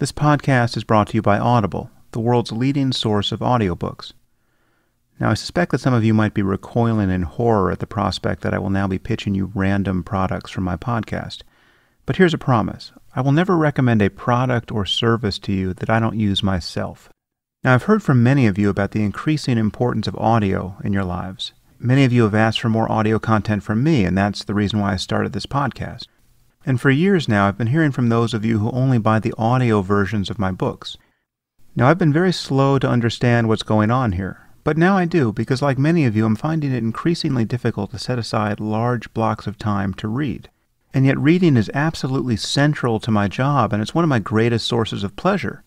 This podcast is brought to you by Audible, the world's leading source of audiobooks. Now, I suspect that some of you might be recoiling in horror at the prospect that I will now be pitching you random products from my podcast. But here's a promise I will never recommend a product or service to you that I don't use myself. Now, I've heard from many of you about the increasing importance of audio in your lives. Many of you have asked for more audio content from me, and that's the reason why I started this podcast. And for years now, I've been hearing from those of you who only buy the audio versions of my books. Now, I've been very slow to understand what's going on here, but now I do because, like many of you, I'm finding it increasingly difficult to set aside large blocks of time to read. And yet, reading is absolutely central to my job, and it's one of my greatest sources of pleasure.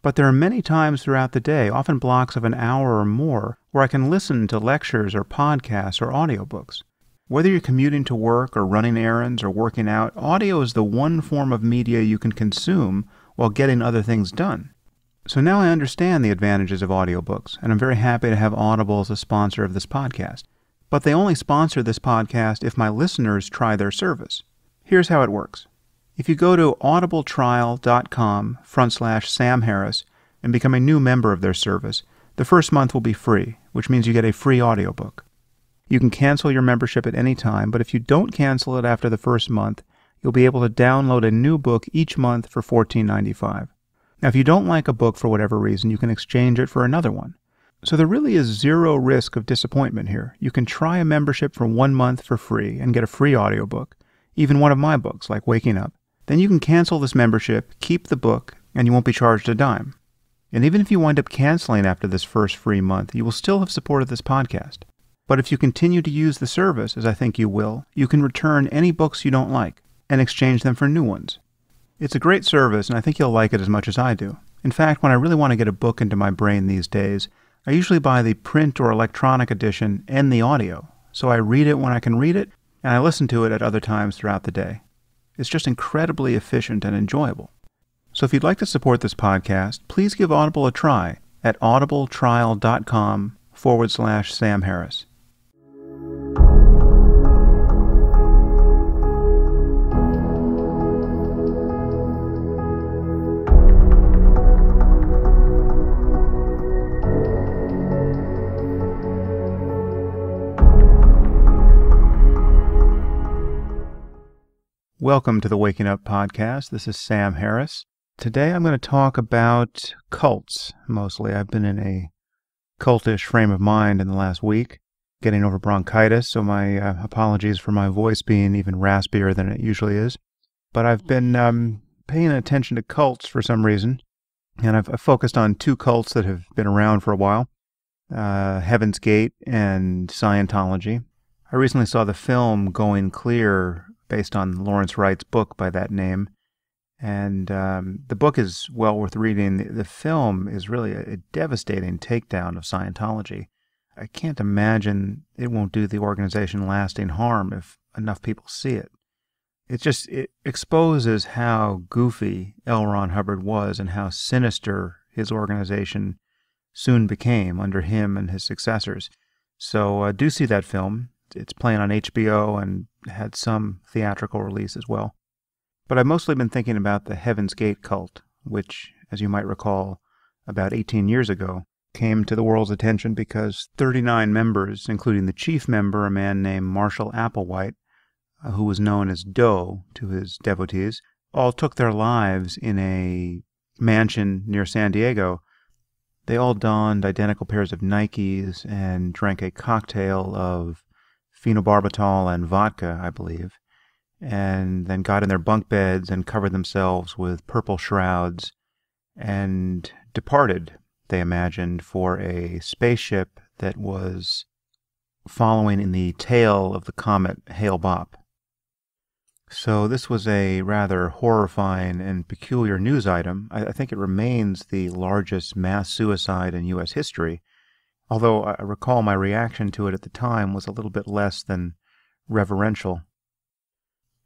But there are many times throughout the day, often blocks of an hour or more, where I can listen to lectures or podcasts or audiobooks. Whether you're commuting to work or running errands or working out, audio is the one form of media you can consume while getting other things done. So now I understand the advantages of audiobooks, and I'm very happy to have Audible as a sponsor of this podcast. But they only sponsor this podcast if my listeners try their service. Here's how it works. If you go to audibletrial.com front slash Sam Harris and become a new member of their service, the first month will be free, which means you get a free audiobook. You can cancel your membership at any time, but if you don't cancel it after the first month, you'll be able to download a new book each month for $14.95. Now, if you don't like a book for whatever reason, you can exchange it for another one. So there really is zero risk of disappointment here. You can try a membership for one month for free and get a free audiobook, even one of my books, like Waking Up. Then you can cancel this membership, keep the book, and you won't be charged a dime. And even if you wind up canceling after this first free month, you will still have supported this podcast. But if you continue to use the service, as I think you will, you can return any books you don't like and exchange them for new ones. It's a great service, and I think you'll like it as much as I do. In fact, when I really want to get a book into my brain these days, I usually buy the print or electronic edition and the audio, so I read it when I can read it, and I listen to it at other times throughout the day. It's just incredibly efficient and enjoyable. So if you'd like to support this podcast, please give Audible a try at audibletrial.com forward slash Sam Harris. Welcome to the Waking Up Podcast. This is Sam Harris. Today I'm going to talk about cults mostly. I've been in a cultish frame of mind in the last week, getting over bronchitis, so my uh, apologies for my voice being even raspier than it usually is. But I've been um, paying attention to cults for some reason, and I've, I've, focused on two cults that have been around for a while uh, Heaven's Gate and Scientology. I recently saw the film Going Clear based on Lawrence Wright's book by that name. And um, the book is well worth reading. The, the film is really a, a, devastating takedown of Scientology. I can't imagine it won't do the organization lasting harm if enough people see it. It just it exposes how goofy L. Ron Hubbard was and how sinister his organization soon became under him and his successors. So uh, do see that film it's playing on HBO and had some theatrical release as well. But I've mostly been thinking about the Heaven's Gate cult, which, as you might recall, about 18 years ago, came to the world's attention because 39 members, including the chief member, a man named Marshall Applewhite, uh, who was known as Do to his devotees, all took their lives in a mansion near San Diego. They all donned identical pairs of Nikes and drank a cocktail of phenobarbital and vodka, I believe, and then got in their bunk beds and covered themselves with purple shrouds and departed, they imagined, for a spaceship that was following in the tail of the comet Hale Bopp. So this was a rather horrifying and peculiar news item. I, I think it remains the largest mass suicide in U.S. history although I recall my reaction to it at the time was a little bit less than reverential.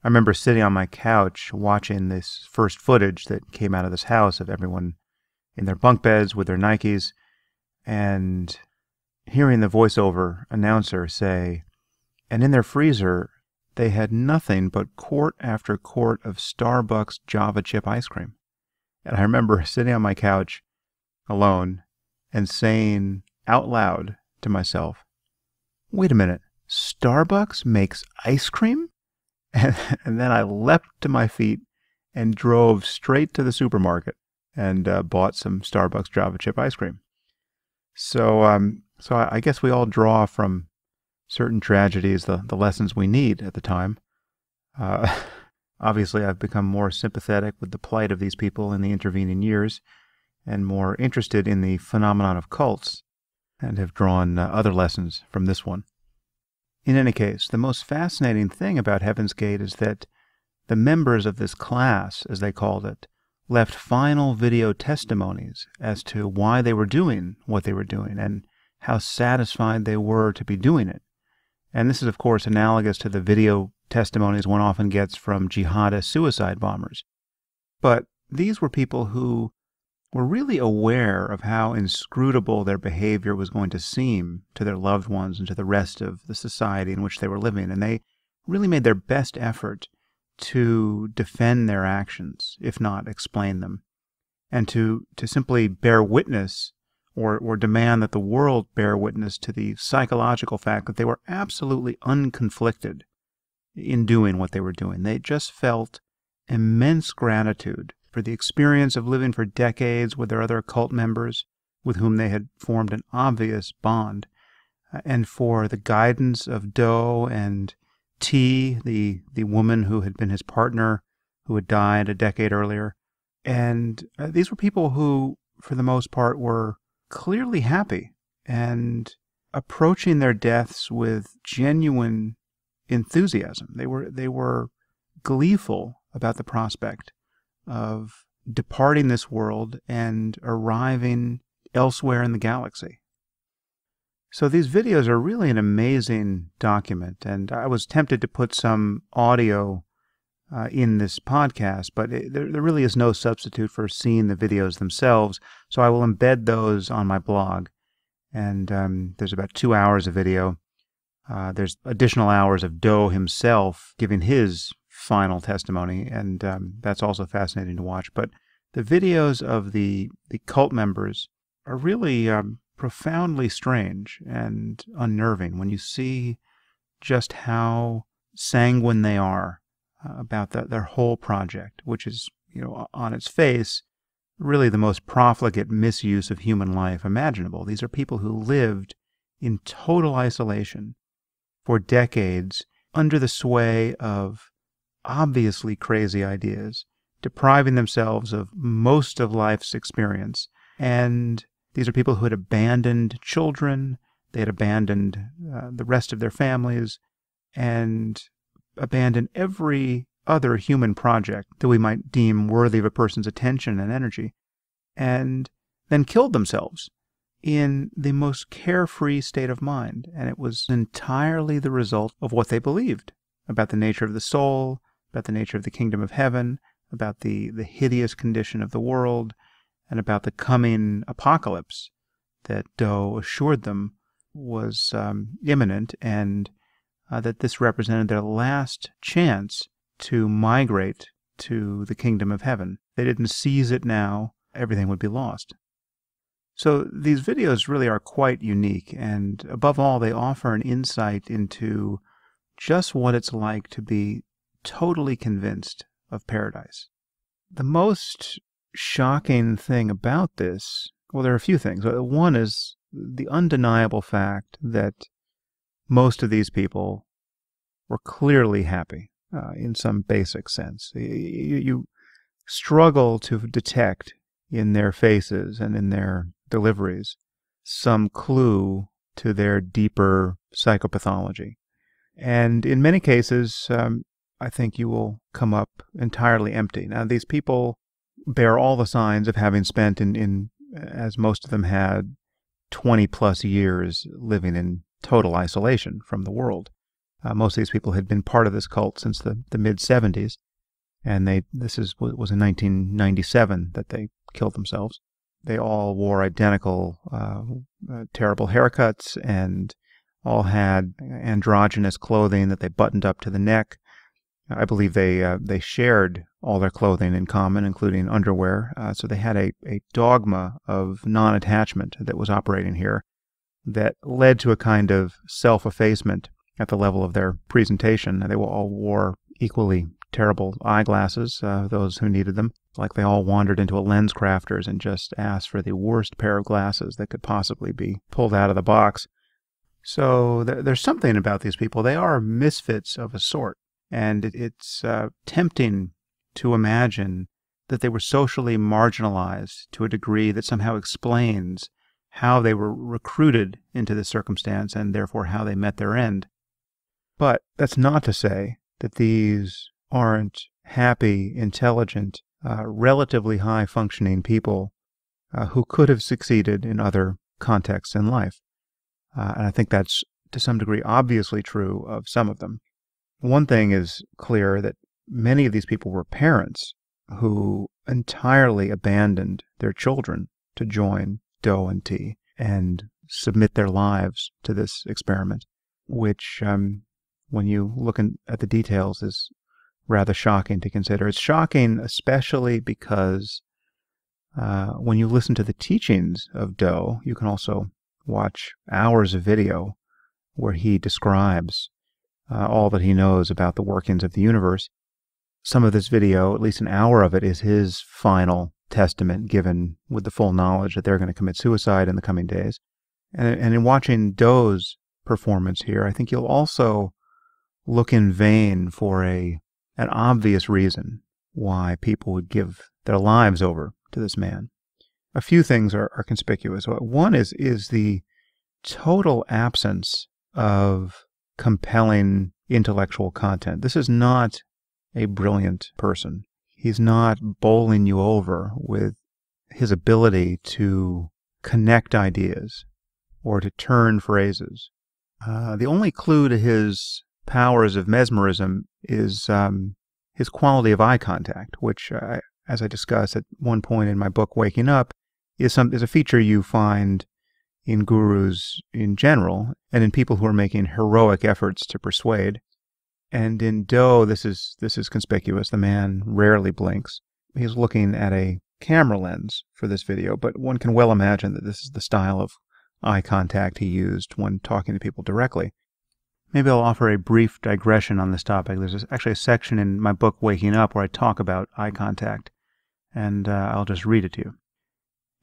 I remember sitting on my couch watching this first footage that came out of this house of everyone in their bunk beds with their Nikes and hearing the voiceover announcer say, and in their freezer, they had nothing but quart after quart of Starbucks Java chip ice cream. And I remember sitting on my couch alone and saying out loud to myself, wait a minute, Starbucks makes ice cream? And, and then I leapt to my feet and drove straight to the supermarket and uh, bought some Starbucks Java chip ice cream. So, um, so I, I guess we all draw from certain tragedies the, the lessons we need at the time. Uh, obviously, I've become more sympathetic with the plight of these people in the intervening years and more interested in the phenomenon of cults and have drawn uh, other lessons from this one. In any case, the most fascinating thing about Heaven's Gate is that the members of this class, as they called it, left final video testimonies as to why they were doing what they were doing and how satisfied they were to be doing it. And this is, of course, analogous to the video testimonies one often gets from jihadist suicide bombers. But these were people who were really aware of how inscrutable their behavior was going to seem to their loved ones and to the rest of the society in which they were living. And they really made their best effort to defend their actions, if not explain them, and to, to simply bear witness or, or demand that the world bear witness to the psychological fact that they were absolutely unconflicted in doing what they were doing. They just felt immense gratitude for the experience of living for decades with their other cult members with whom they had formed an obvious bond, uh, and for the guidance of Do and Ti, the, the woman who had been his partner, who had died a decade earlier. And uh, these were people who, for the most part, were clearly happy and approaching their deaths with genuine enthusiasm. They were, they were gleeful about the prospect of departing this world and arriving elsewhere in the galaxy. So these videos are really an amazing document, and I was tempted to put some audio uh, in this podcast, but it, there, there really is no substitute for seeing the videos themselves. So I will embed those on my blog, and um, there's about two hours of video. Uh, there's additional hours of Do himself giving his final testimony, and um, that's also fascinating to watch. But the videos of the the cult members are really um, profoundly strange and unnerving when you see just how sanguine they are uh, about the, their whole project, which is, you know, on its face, really the most profligate misuse of human life imaginable. These are people who lived in total isolation for decades under the sway of obviously crazy ideas, depriving themselves of most of life's experience. And these are people who had abandoned children, they had abandoned uh, the rest of their families, and abandoned every other human project that we might deem worthy of a person's attention and energy, and then killed themselves in the most carefree state of mind. And it was entirely the result of what they believed about the nature of the soul, about the nature of the kingdom of heaven, about the, the hideous condition of the world, and about the coming apocalypse that Do assured them was um, imminent and uh, that this represented their last chance to migrate to the kingdom of heaven. They didn't seize it now, everything would be lost. So these videos really are quite unique, and above all, they offer an insight into just what it's like to be totally convinced of paradise. The most shocking thing about this, well, there are a few things. One is the undeniable fact that most of these people were clearly happy uh, in some basic sense. You, you struggle to detect in their faces and in their deliveries some clue to their deeper psychopathology. And in many cases, um, I think you will come up entirely empty. Now, these people bear all the signs of having spent in, in as most of them had, 20 plus years living in total isolation from the world. Uh, most of these people had been part of this cult since the, the mid 70s, and they this is was in 1997 that they killed themselves. They all wore identical, uh, uh, terrible haircuts and all had androgynous clothing that they buttoned up to the neck I believe they uh, they shared all their clothing in common, including underwear. Uh, so they had a, a dogma of non-attachment that was operating here that led to a kind of self-effacement at the level of their presentation. They all wore equally terrible eyeglasses, uh, those who needed them, like they all wandered into a LensCrafters and just asked for the worst pair of glasses that could possibly be pulled out of the box. So th- there's something about these people. They are misfits of a sort. And it's uh, tempting to imagine that they were socially marginalized to a degree that somehow explains how they were recruited into this circumstance and therefore how they met their end. But that's not to say that these aren't happy, intelligent, uh, relatively high functioning people uh, who could have succeeded in other contexts in life. Uh, and I think that's to some degree obviously true of some of them. One thing is clear that many of these people were parents who entirely abandoned their children to join Do and Ti and submit their lives to this experiment, which, um, when you look in, at the details, is rather shocking to consider. It's shocking, especially because uh, when you listen to the teachings of Do, you can also watch hours of video where he describes uh, all that he knows about the workings of the universe. Some of this video, at least an hour of it, is his final testament given with the full knowledge that they're going to commit suicide in the coming days. And, and in watching Do's performance here, I think you'll also look in vain for a an obvious reason why people would give their lives over to this man. A few things are, are conspicuous. One is is the total absence of compelling intellectual content. This is not a brilliant person. He's not bowling you over with his ability to connect ideas or to turn phrases. Uh, the only clue to his powers of mesmerism is um, his quality of eye contact, which, as I discuss at one point in my book, Waking Up, is some is a feature you find in gurus in general and in people who are making heroic efforts to persuade. And in Do, this is this is conspicuous. The man rarely blinks. He's looking at a camera lens for this video, but one can well imagine that this is the style of eye contact he used when talking to people directly. Maybe I'll offer a brief digression on this topic. There's actually a section in my book, Waking Up, where I talk about eye contact, and uh, I'll just read it to you.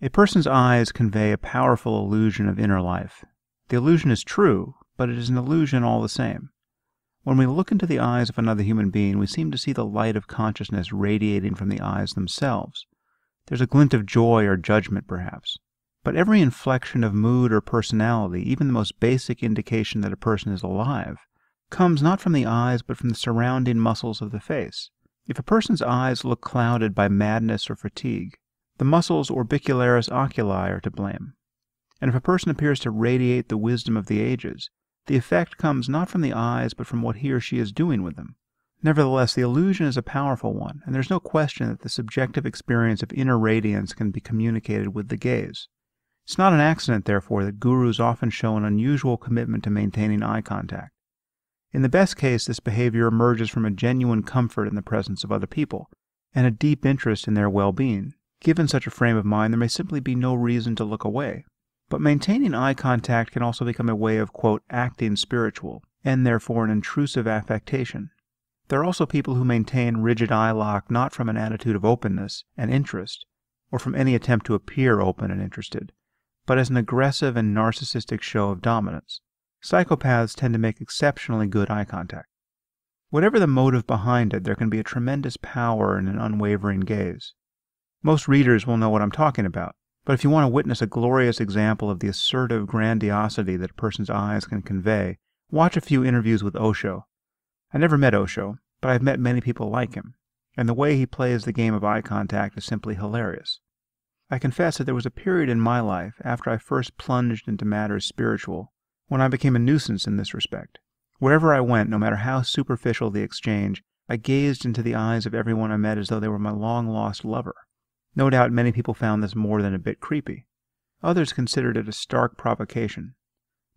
A person's eyes convey a powerful illusion of inner life. The illusion is true, but it is an illusion all the same. When we look into the eyes of another human being, we seem to see the light of consciousness radiating from the eyes themselves. There's a glint of joy or judgment, perhaps. But every inflection of mood or personality, even the most basic indication that a person is alive, comes not from the eyes but from the surrounding muscles of the face. If a person's eyes look clouded by madness or fatigue, the muscles orbicularis oculi are to blame. And if a person appears to radiate the wisdom of the ages, the effect comes not from the eyes but from what he or she is doing with them. Nevertheless, the illusion is a powerful one, and there's no question that the subjective experience of inner radiance can be communicated with the gaze. It's not an accident, therefore, that gurus often show an unusual commitment to maintaining eye contact. In the best case, this behavior emerges from a genuine comfort in the presence of other people, and a deep interest in their well being. Given such a frame of mind, there may simply be no reason to look away. But maintaining eye contact can also become a way of, quote, acting spiritual, and therefore an intrusive affectation. There are also people who maintain rigid eye lock not from an attitude of openness and interest, or from any attempt to appear open and interested, but as an aggressive and narcissistic show of dominance. Psychopaths tend to make exceptionally good eye contact. Whatever the motive behind it, there can be a tremendous power in an unwavering gaze. Most readers will know what I'm talking about, but if you want to witness a glorious example of the assertive grandiosity that a person's eyes can convey, watch a few interviews with Osho. I never met Osho, but I've met many people like him, and the way he plays the game of eye contact is simply hilarious. I confess that there was a period in my life after I first plunged into matters spiritual when I became a nuisance in this respect. Wherever I went, no matter how superficial the exchange, I gazed into the eyes of everyone I met as though they were my long lost lover. No doubt many people found this more than a bit creepy. Others considered it a stark provocation.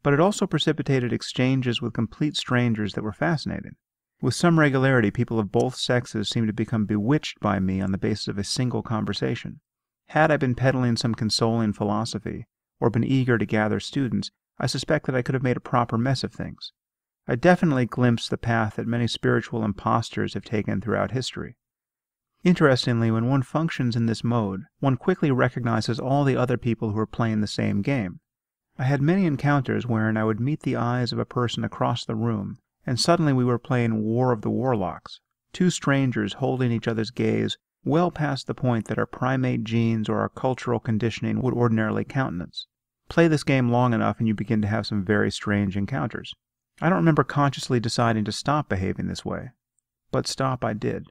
But it also precipitated exchanges with complete strangers that were fascinating. With some regularity, people of both sexes seem to become bewitched by me on the basis of a single conversation. Had I been peddling some consoling philosophy, or been eager to gather students, I suspect that I could have made a proper mess of things. I definitely glimpsed the path that many spiritual impostors have taken throughout history. Interestingly, when one functions in this mode, one quickly recognizes all the other people who are playing the same game. I had many encounters wherein I would meet the eyes of a person across the room, and suddenly we were playing War of the Warlocks, two strangers holding each other's gaze well past the point that our primate genes or our cultural conditioning would ordinarily countenance. Play this game long enough and you begin to have some very strange encounters. I don't remember consciously deciding to stop behaving this way, but stop I did.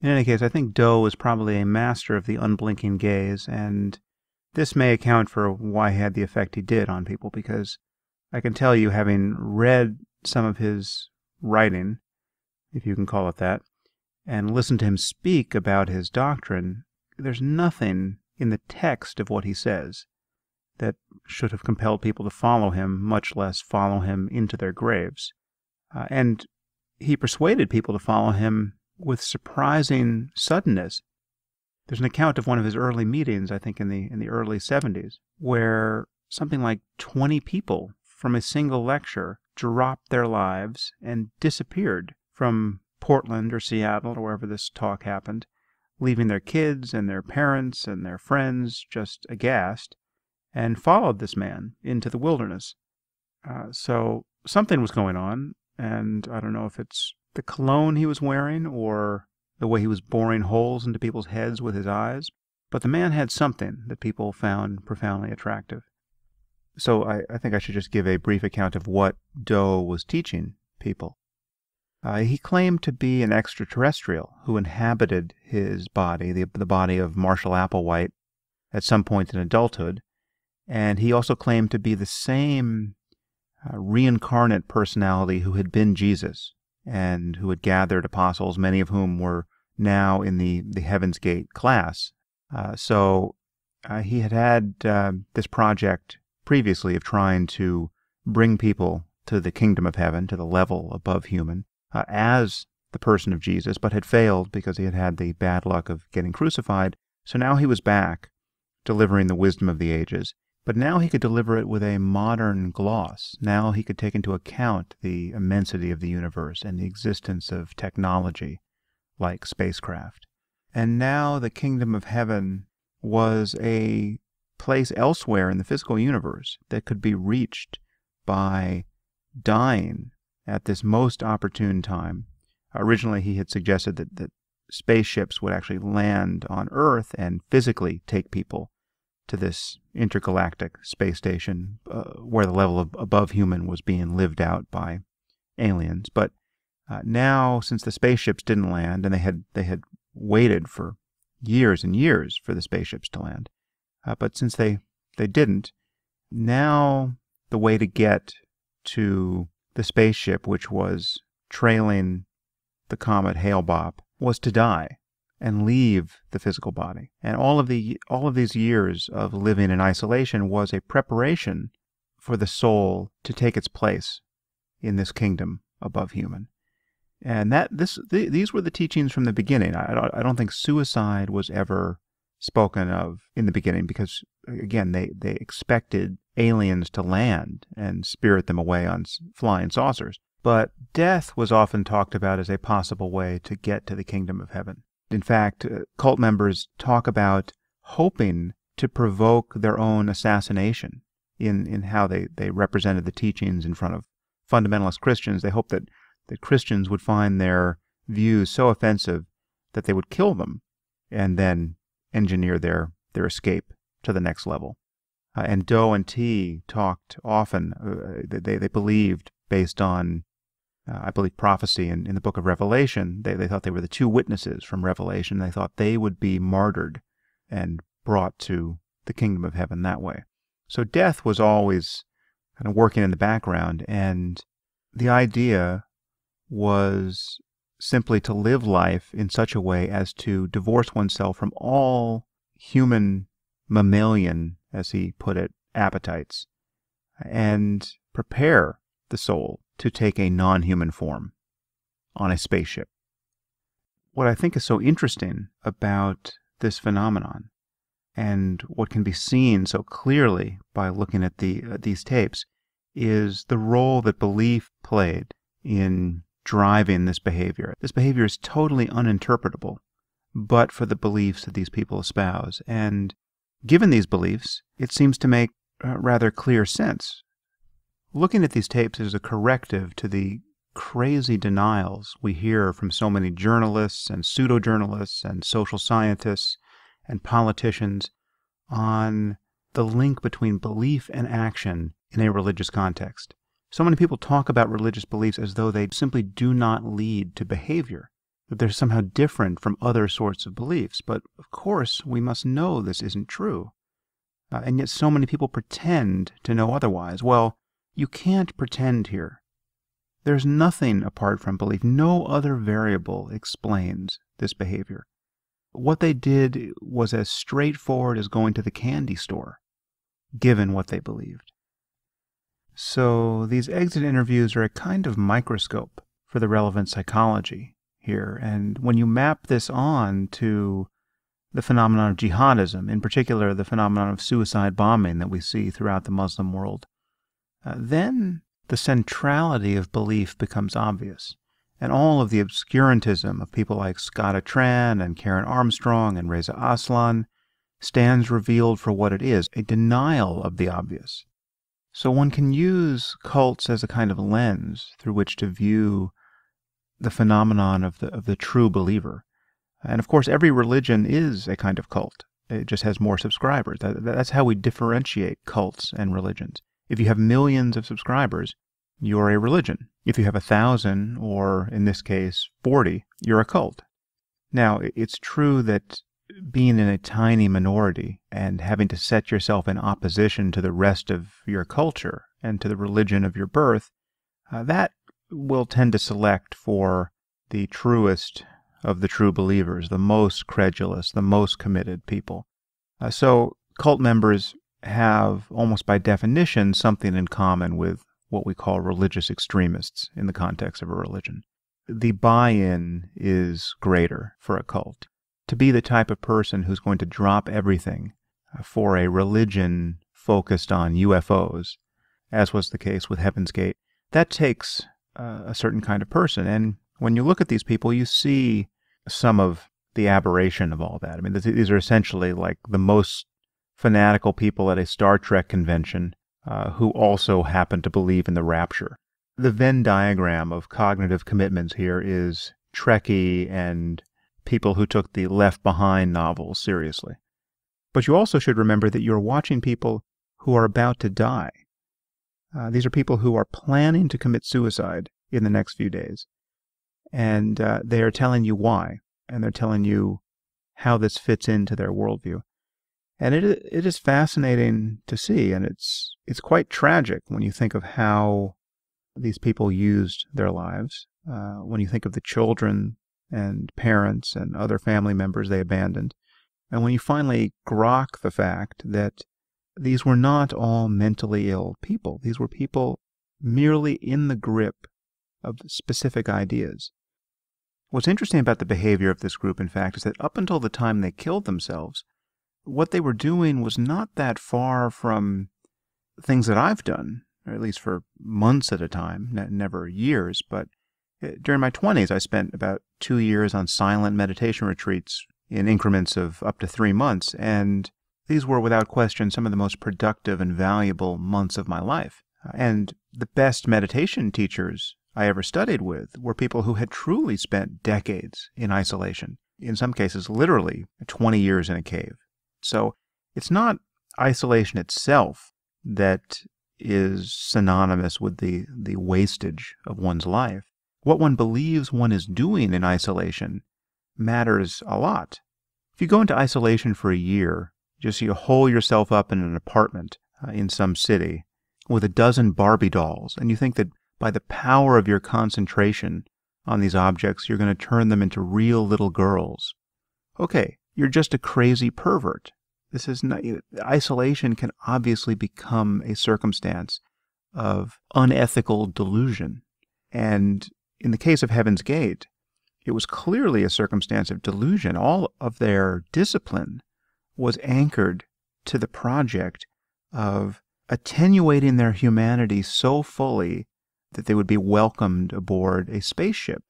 In any case, I think Do was probably a master of the unblinking gaze, and this may account for why he had the effect he did on people, because I can tell you, having read some of his writing, if you can call it that, and listened to him speak about his doctrine, there's nothing in the text of what he says that should have compelled people to follow him, much less follow him into their graves. Uh, and he persuaded people to follow him with surprising suddenness. There's an account of one of his early meetings, I think in the in the early 70s, where something like 20 people from a single lecture dropped their lives and disappeared from Portland or Seattle or wherever this talk happened, leaving their kids and their parents and their friends just aghast, and followed this man into the wilderness. Uh, so something was going on, and I don't know if it's the cologne he was wearing or the way he was boring holes into people's heads with his eyes, but the man had something that people found profoundly attractive. So I, I think I should just give a brief account of what Do was teaching people. Uh, he claimed to be an extraterrestrial who inhabited his body, the, the body of Marshall Applewhite, at some point in adulthood, and he also claimed to be the same uh, reincarnate personality who had been Jesus, and who had gathered apostles, many of whom were now in the, the Heaven's Gate class. Uh, so uh, he had had uh, this project previously of trying to bring people to the kingdom of heaven, to the level above human, uh, as the person of Jesus, but had failed because he had had the bad luck of getting crucified. So now he was back, delivering the wisdom of the ages. But now he could deliver it with a modern gloss. Now he could take into account the immensity of the universe and the existence of technology like spacecraft. And now the kingdom of heaven was a place elsewhere in the physical universe that could be reached by dying at this most opportune time. Originally, he had suggested that, that spaceships would actually land on Earth and physically take people to this intergalactic space station uh, where the level of above human was being lived out by aliens. But uh, now, since the spaceships didn't land, and they had they had waited for years and years for the spaceships to land, uh, but since they they didn't, now the way to get to the spaceship, which was trailing the comet Hale-Bopp, was to die and leave the physical body. And all of the all of these years of living in isolation was a preparation for the soul to take its place in this kingdom above human. And that this th- these were the teachings from the beginning. I don't, I don't think suicide was ever spoken of in the beginning because again they they expected aliens to land and spirit them away on flying saucers. But death was often talked about as a possible way to get to the kingdom of heaven. In fact, uh, cult members talk about hoping to provoke their own assassination in, in how they, they represented the teachings in front of fundamentalist Christians. They hoped that, that Christians would find their views so offensive that they would kill them and then engineer their, their escape to the next level. Uh, and Do and Ti talked often, uh, they, they believed, based on uh, I believe, prophecy in, in the book of Revelation. They, they thought they were the two witnesses from Revelation. They thought they would be martyred and brought to the kingdom of heaven that way. So death was always kind of working in the background, and the idea was simply to live life in such a way as to divorce oneself from all human mammalian, as he put it, appetites, and prepare the soul to take a non human form on a spaceship. What I think is so interesting about this phenomenon and what can be seen so clearly by looking at the uh, these tapes is the role that belief played in driving this behavior. This behavior is totally uninterpretable but for the beliefs that these people espouse. And given these beliefs, it seems to make uh, rather clear sense. Looking at these tapes is a corrective to the crazy denials we hear from so many journalists and pseudo journalists and social scientists and politicians on the link between belief and action in a religious context. So many people talk about religious beliefs as though they simply do not lead to behavior, that they're somehow different from other sorts of beliefs. But of course, we must know this isn't true. Uh, and yet, so many people pretend to know otherwise. Well, you can't pretend here. There's nothing apart from belief. No other variable explains this behavior. What they did was as straightforward as going to the candy store, given what they believed. So these exit interviews are a kind of microscope for the relevant psychology here. And when you map this on to the phenomenon of jihadism, in particular the phenomenon of suicide bombing that we see throughout the Muslim world, uh, then the centrality of belief becomes obvious. And all of the obscurantism of people like Scott Atran and Karen Armstrong and Reza Aslan stands revealed for what it is a denial of the obvious. So one can use cults as a kind of lens through which to view the phenomenon of the of the true believer. And of course, every religion is a kind of cult. It just has more subscribers. That, that's how we differentiate cults and religions. If you have millions of subscribers, you're a religion. If you have a thousand, or in this case, 40, you're a cult. Now, it's true that being in a tiny minority and having to set yourself in opposition to the rest of your culture and to the religion of your birth, uh, that will tend to select for the truest of the true believers, the most credulous, the most committed people. Uh, so cult members have, almost by definition, something in common with what we call religious extremists in the context of a religion. The buy in is greater for a cult to be the type of person who's going to drop everything for a religion focused on UFOs, as was the case with Heaven's Gate, that takes uh, a certain kind of person. And when you look at these people, you see some of the aberration of all that. I mean, these are essentially like the most fanatical people at a Star Trek convention uh, who also happen to believe in the rapture. The Venn diagram of cognitive commitments here is Trekkie and people who took the Left Behind novels seriously. But you also should remember that you're watching people who are about to die. Uh, these are people who are planning to commit suicide in the next few days. And uh, they are telling you why, and they're telling you how this fits into their worldview. And it, it is fascinating to see, and it's, it's quite tragic when you think of how these people used their lives. Uh, when you think of the children and parents and other family members they abandoned. And when you finally grok the fact that these were not all mentally ill people, these were people merely in the grip of specific ideas. What's interesting about the behavior of this group, in fact, is that up until the time they killed themselves, what they were doing was not that far from things that I've done, or at least for months at a time, never years, but uh, during my 20s, I spent about two years on silent meditation retreats in increments of up to three months, and these were without question some of the most productive and valuable months of my life. And the best meditation teachers I ever studied with were people who had truly spent decades in isolation, in some cases, literally 20 years in a cave. So it's not isolation itself that is synonymous with the, the wastage of one's life what one believes one is doing in isolation matters a lot. If you go into isolation for a year, just you hole yourself up in an apartment uh, in some city with a dozen Barbie dolls, and you think that by the power of your concentration on these objects, you're going to turn them into real little girls. Okay, you're just a crazy pervert. This is not, isolation can obviously become a circumstance of unethical delusion. And in the case of Heaven's Gate, it was clearly a circumstance of delusion. All of their discipline was anchored to the project of attenuating their humanity so fully that they would be welcomed aboard a spaceship.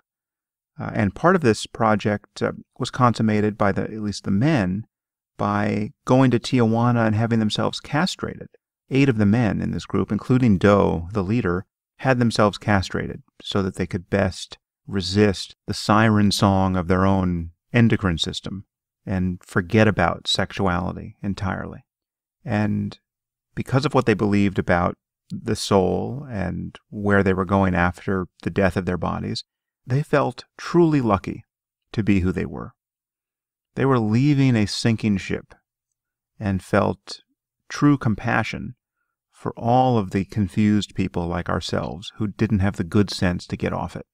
Uh, and part of this project uh, was consummated by the at least the men by going to Tijuana and having themselves castrated. Eight of the men in this group, including Do, the leader, had themselves castrated so that they could best resist the siren song of their own endocrine system and forget about sexuality entirely. And because of what they believed about the soul and where they were going after the death of their bodies, they felt truly lucky to be who they were. They were leaving a sinking ship and felt true compassion for all of the confused people like ourselves who didn't have the good sense to get off it.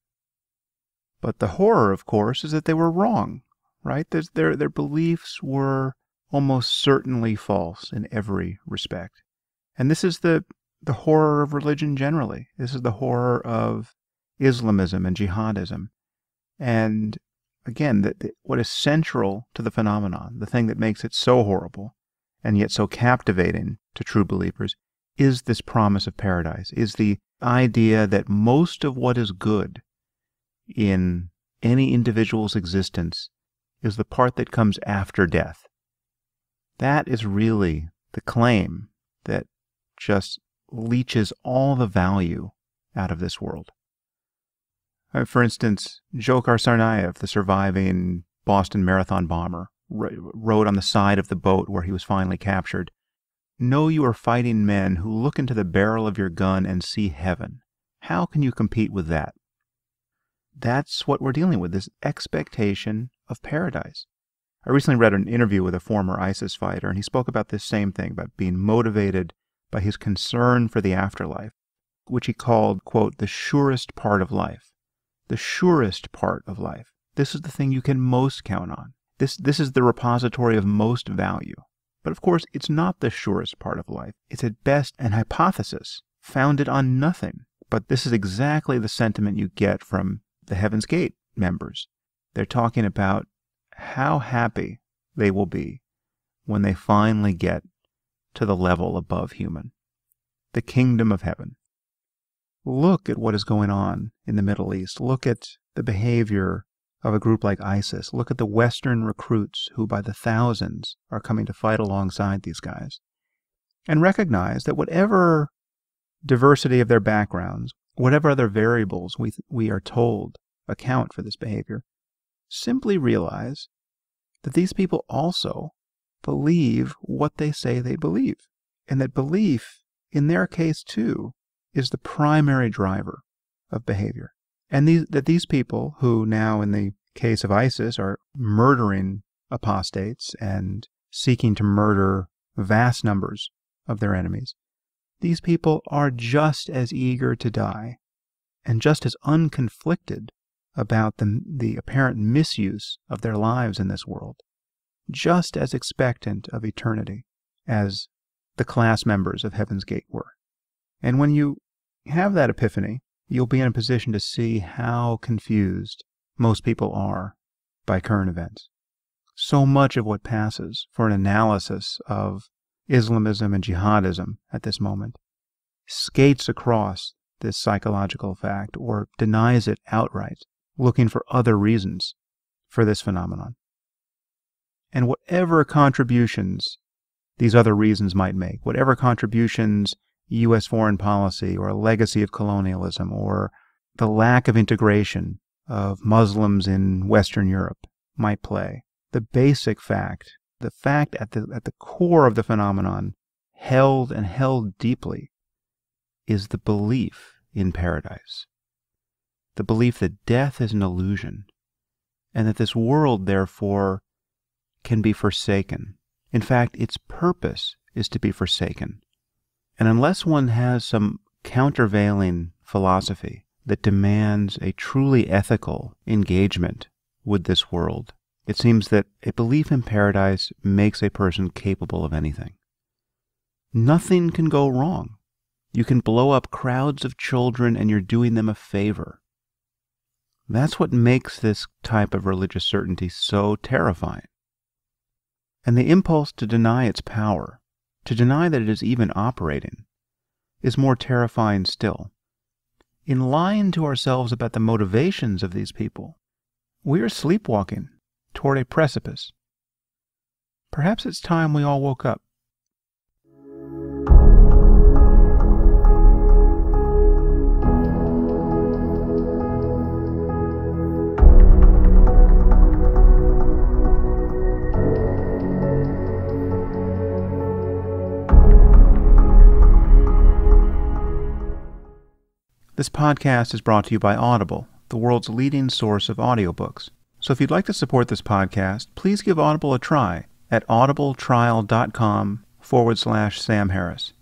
But the horror, of course, is that they were wrong, right? Their, their, their beliefs were almost certainly false in every respect. And this is the, the horror of religion generally. This is the horror of Islamism and jihadism. And again, the, the, what is central to the phenomenon, the thing that makes it so horrible and yet so captivating to true believers, is this promise of paradise, is the idea that most of what is good in any individual's existence is the part that comes after death. That is really the claim that just leaches all the value out of this world. Uh, for instance, Dzhokhar Tsarnaev, the surviving Boston Marathon bomber, wrote on the side of the boat where he was finally captured Know you are fighting men who look into the barrel of your gun and see heaven. How can you compete with that? That's what we're dealing with this expectation of paradise. I recently read an interview with a former ISIS fighter, and he spoke about this same thing about being motivated by his concern for the afterlife, which he called, quote, the surest part of life the surest part of life. This is the thing you can most count on. This, this is the repository of most value. But of course, it's not the surest part of life. It's at best an hypothesis founded on nothing. But this is exactly the sentiment you get from the Heaven's Gate members. They're talking about how happy they will be when they finally get to the level above human, the kingdom of heaven. Look at what is going on in the Middle East. Look at the behavior of a group like ISIS. Look at the Western recruits who, by the thousands, are coming to fight alongside these guys. And recognize that whatever diversity of their backgrounds, whatever other variables we, we are told account for this behavior, simply realize that these people also believe what they say they believe. And that belief, in their case too, is the primary driver of behavior. And these, that these people, who now in the case of ISIS are murdering apostates and seeking to murder vast numbers of their enemies, these people are just as eager to die and just as unconflicted about the, the apparent misuse of their lives in this world, just as expectant of eternity as the class members of Heaven's Gate were. And when you have that epiphany, you'll be in a position to see how confused most people are by current events. So much of what passes for an analysis of Islamism and jihadism at this moment skates across this psychological fact or denies it outright, looking for other reasons for this phenomenon. And whatever contributions these other reasons might make, whatever contributions U.S. foreign policy or a legacy of colonialism or the lack of integration of Muslims in Western Europe might play. The basic fact, the fact at the, at the core of the phenomenon, held and held deeply, is the belief in paradise. The belief that death is an illusion and that this world, therefore, can be forsaken. In fact, its purpose is to be forsaken. And unless one has some countervailing philosophy that demands a truly ethical engagement with this world, it seems that a belief in paradise makes a person capable of anything. Nothing can go wrong. You can blow up crowds of children and you're doing them a favor. That's what makes this type of religious certainty so terrifying. And the impulse to deny its power, to deny that it is even operating, is more terrifying still. In lying to ourselves about the motivations of these people, we are sleepwalking toward a precipice. Perhaps it's time we all woke up. This podcast is brought to you by Audible, the world's leading source of audiobooks. So if you'd like to support this podcast, please give Audible a try at audibletrial.com forward slash Sam Harris.